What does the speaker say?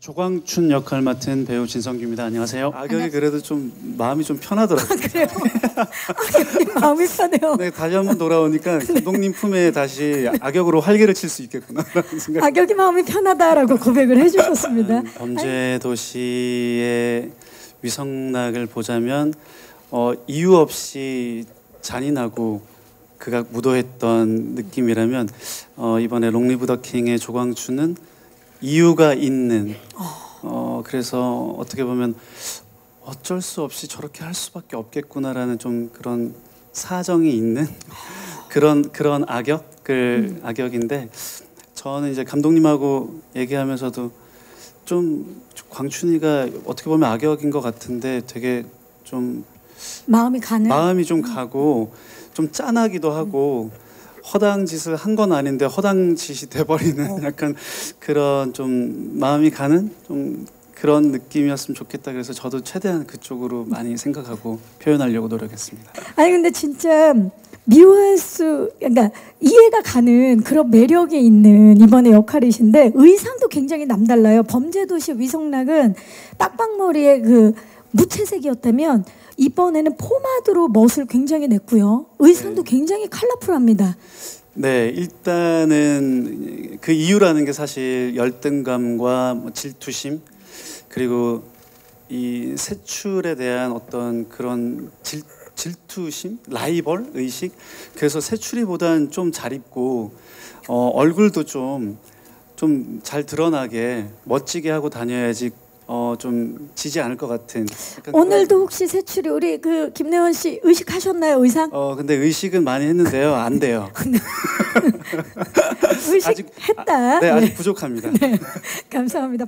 조광춘 역할 맡은 배우 진성규입니다. 안녕하세요. 악역이 그래도 좀 마음이 좀 편하더라고요. 그래요. 아, 마음이 편해요. 네, 다시 한번 돌아오니까 감독님 품에 다시 악역으로 활개를 칠 수 있겠구나라는 생각. 악역이 마음이 편하다라고 고백을 해주셨습니다. 범죄 도시의 위성락을 보자면 어, 이유 없이 잔인하고 그가 무도했던 느낌이라면 어, 이번에 롱리브 더 킹의 조광춘은 이유가 있는 어, 그래서 어떻게 보면 어쩔 수 없이 저렇게 할 수밖에 없겠구나라는 좀 그런 사정이 있는 그런 그런 악역을 악역인데 저는 이제 감독님하고 얘기하면서도 좀 광춘이가 어떻게 보면 악역인 것 같은데 되게 좀 마음이 가는. 마음이 좀 가고 좀 짠하기도 하고 허당 짓을 한 건 아닌데 허당 짓이 돼버리는 약간 그런 좀 마음이 가는 좀 그런 느낌이었으면 좋겠다 그래서 저도 최대한 그쪽으로 많이 생각하고 표현하려고 노력했습니다. 아니 근데 진짜 미워할 수, 그러니까 이해가 가는 그런 매력이 있는 이번에 역할이신데 의상도 굉장히 남달라요. 범죄도시 위성락은 딱방머리에 그 무채색이었다면 이번에는 포마드로 멋을 굉장히 냈고요. 의상도 굉장히 컬러풀합니다. 네, 일단은 그 이유라는 게 사실 열등감과 뭐 질투심 그리고 이 세출에 대한 어떤 그런 질, 질투심, 라이벌 의식. 그래서 세출이보단 좀 잘 입고 어, 얼굴도 좀 좀 잘 드러나게 멋지게 하고 다녀야지 어, 좀 지지 않을 것 같은. 오늘도 혹시 세출이 우리 그 김래원 씨 의식하셨나요 의상? 어 근데 의식은 많이 했는데요 안 돼요. 아직- 의식했다. 네 아직 부족합니다. 감사합니다.